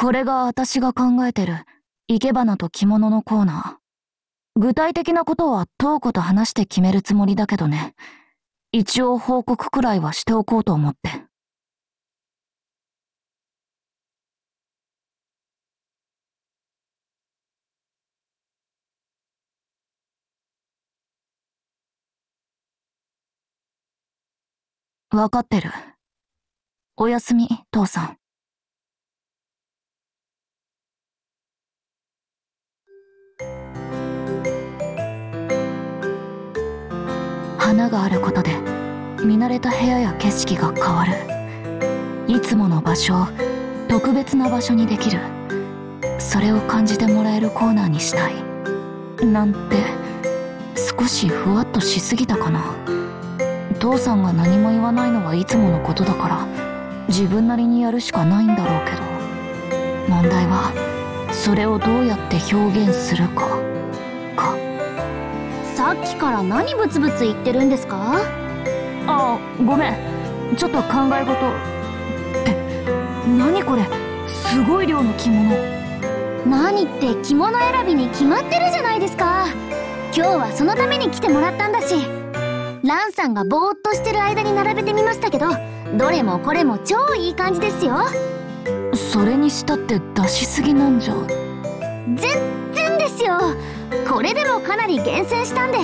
これが私が考えてる、生け花と着物のコーナー。具体的なことはトーコと話して決めるつもりだけどね。一応報告くらいはしておこうと思って。わかってる。おやすみ、父さん。花があることで見慣れた部屋や景色が変わる。いつもの場所を特別な場所にできる。それを感じてもらえるコーナーにしたい。なんて少しふわっとしすぎたかな。父さんが何も言わないのはいつものことだから自分なりにやるしかないんだろうけど。問題はそれをどうやって表現するか。か。さっきから何ブツブツ言ってるんですか？あごめん。ちょっと考え事。って何これ？すごい量の着物。何って着物選びに決まってるじゃないですか。今日はそのために来てもらったんだし。ランさんがぼーっとしてる間に並べてみましたけどどれもこれも超いい感じですよ。それにしたって出しすぎなんじゃ。全然ですよこれでもかなり厳選したんで。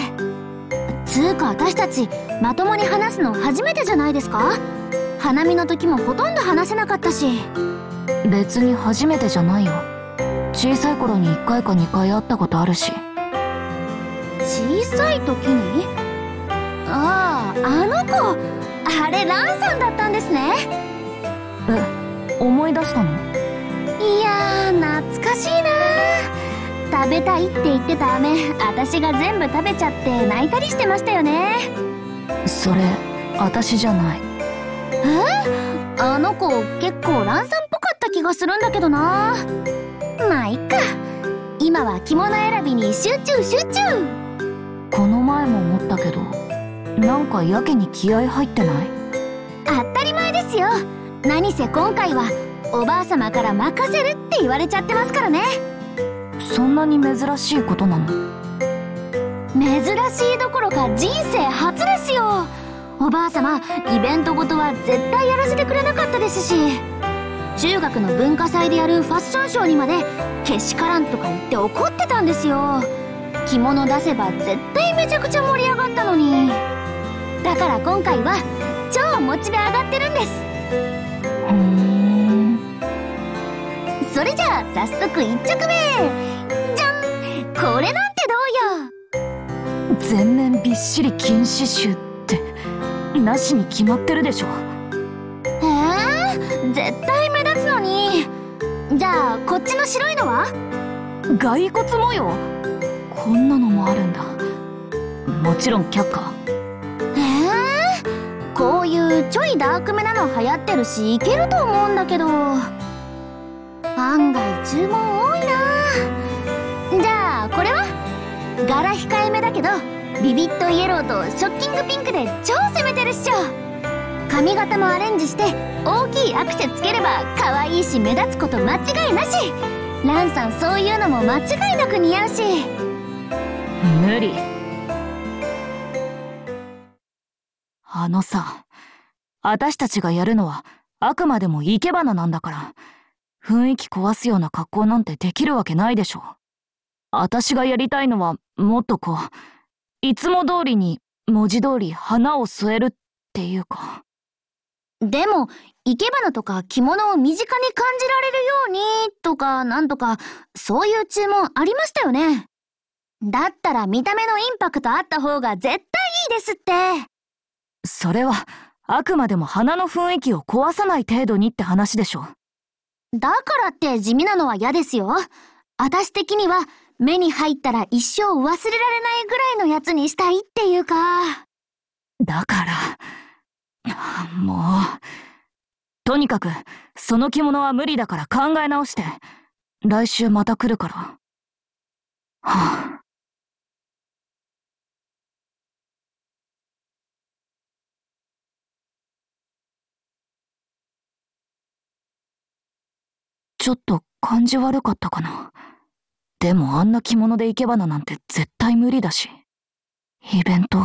つうか私たちまともに話すの初めてじゃないですか？花見の時もほとんど話せなかったし。別に初めてじゃないよ。小さい頃に1回か2回会ったことあるし。小さい時に？あああの子あれランさんだったんですね。え思い出したの？いや懐かしいな食べたいって言ってた飴私が全部食べちゃって泣いたりしてましたよね。それ私じゃない。え？あの子結構ランさんっぽかった気がするんだけどな。まあいっか。今は着物選びに集中集中。この前も思ったけどなんかやけに気合入ってない？当たり前ですよ。何せ今回はおばあ様から任せるって言われちゃってますからねそんなに珍しいことなの？珍しいどころか人生初ですよ。おばあ様イベントごとは絶対やらせてくれなかったですし。中学の文化祭でやるファッションショーにまでけしからんとか言って怒ってたんですよ。着物出せば絶対めちゃくちゃ盛り上がったのに。だから今回は超モチベ上がってるんです。ふん。それじゃあ早速1着目これなんてどうよ。全面びっしり禁止臭ってなしに決まってるでしょ。えー、絶対目立つのに。じゃあこっちの白いのは？骸骨模様？こんなのもあるんだ。もちろん却下。こういうちょいダークめなの流行ってるしいけると思うんだけど。案外注文多いな。じゃあ柄控えめだけどビビットイエローとショッキングピンクで超攻めてるっしょ。髪型もアレンジして大きいアクセつければ可愛いし目立つこと間違いなし。ランさんそういうのも間違いなく似合うし。無理。あのさ、私たちがやるのはあくまでも生け花なんだから、雰囲気壊すような格好なんてできるわけないでしょ。私がやりたいのはもっとこう、いつも通りに文字通り花を添えるっていうか。でも、生け花とか着物を身近に感じられるようにとかなんとか、そういう注文ありましたよね。だったら見た目のインパクトあった方が絶対いいですって。それは、あくまでも花の雰囲気を壊さない程度にって話でしょ。だからって地味なのは嫌ですよ。私的には、目に入ったら一生忘れられないぐらいのやつにしたいっていうか。だから、もう。とにかく、その着物は無理だから考え直して。来週また来るから。はあちょっと感じ悪かったかな。でもあんな着物で生け花なんて絶対無理だし。イベント、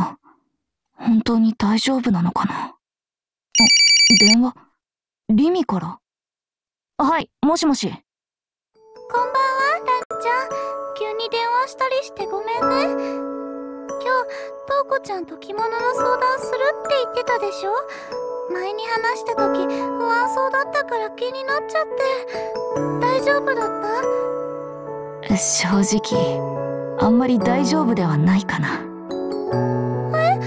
本当に大丈夫なのかな？あ、電話リミからはい、もしもし。こんばんは、ランちゃん。急に電話したりしてごめんね。今日、トウコちゃんと着物の相談するって言ってたでしょ？前に話した時、不安そうだったから気になっちゃって。大丈夫だった？正直、あんまり大丈夫ではないかな。え？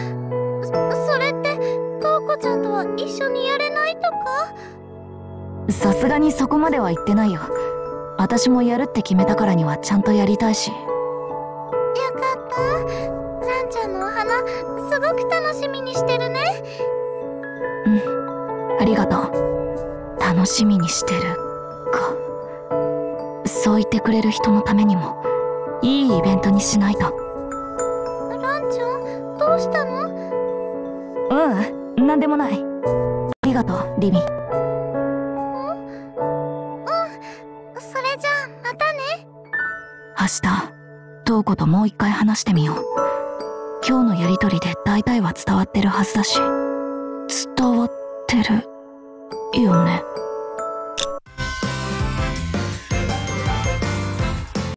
それって、トウコちゃんとは一緒にやれないとか？さすがにそこまでは言ってないよ。私もやるって決めたからにはちゃんとやりたいし。よかったランちゃんのお花、すごく楽しみにしてるね。うん、ありがとう。楽しみにしてる、か。そう言ってくれる人のためにも、いいイベントにしないと。ランちゃん、どうしたの？ううん、なんでもない。ありがとう、リミ。明日、トウコともう一回話してみよう。今日のやりとりで大体は伝わってるはずだし、伝わってるよね。